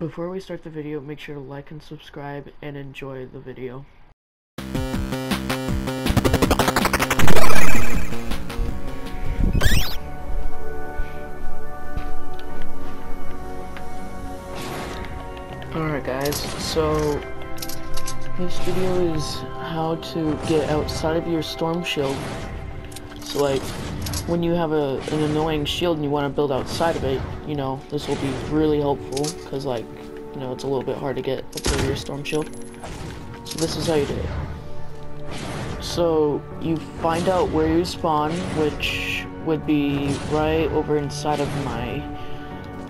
Before we start the video, make sure to like and subscribe and enjoy the video. Alright guys, so this video is how to get outside of your storm shield. So like, when you have a, an annoying shield and you want to build outside of it, you know, this will be really helpful, because like, you know, it's a little bit hard to get up your storm shield. So this is how you do it. So, you find out where you spawn, which would be right over inside of my,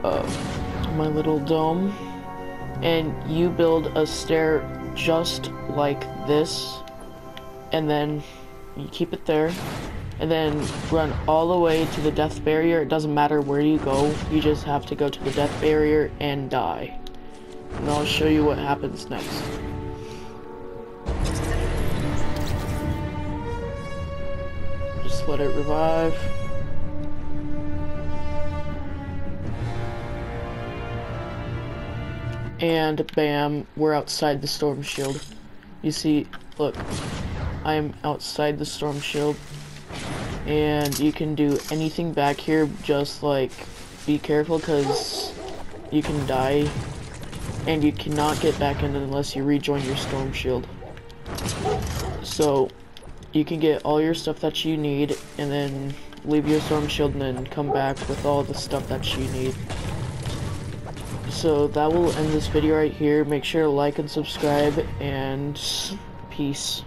uh, my little dome. And you build a stair just like this, and then you keep it there, and then run all the way to the death barrier. It doesn't matter where you go, you just have to go to the death barrier and die. And I'll show you what happens next. Just let it revive. And bam, we're outside the storm shield. You see, look, I am outside the storm shield. And you can do anything back here, just like, be careful because you can die. And you cannot get back in unless you rejoin your storm shield. So, you can get all your stuff that you need, and then leave your storm shield and then come back with all the stuff that you need. So that will end this video right here. Make sure to like and subscribe, and peace.